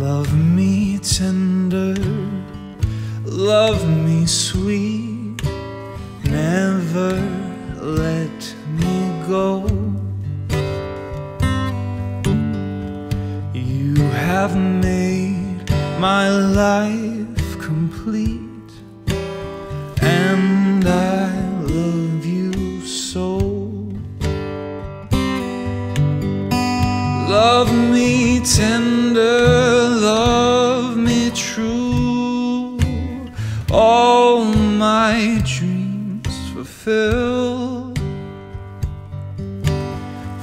Love me tender, love me sweet, never let me go. You have made my life complete, and I love you so. Love me tender, dreams fulfill.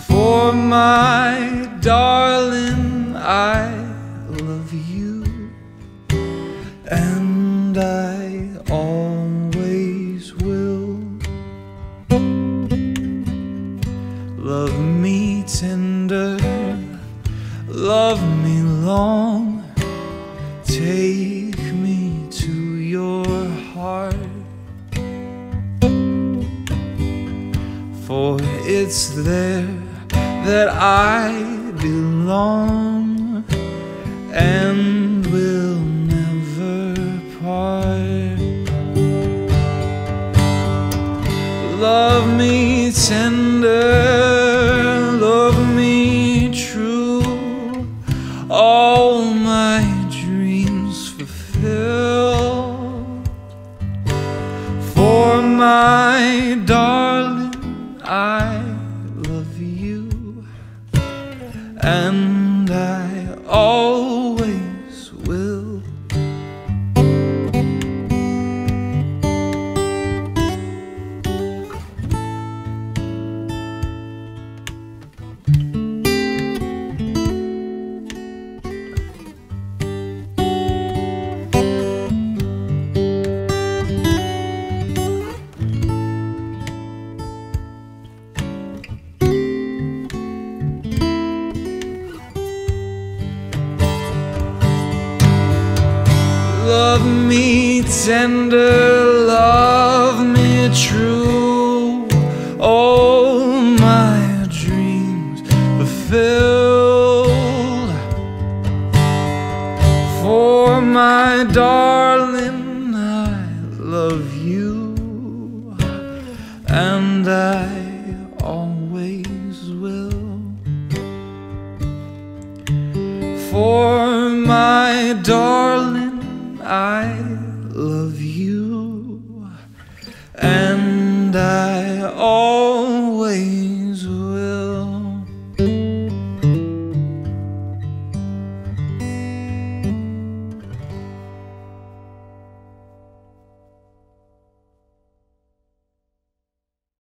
For my darling, I love you, and I always will. Love me tender, love me long, take me to your heart. For it's there that I belong and will never part. Love me tender, love me true, all my dreams fulfill. For my darling, love you, and I always Love me tender, love me true. All my dreams fulfilled. For my darling, I love you, and I always will. For my darling, I love you, and I always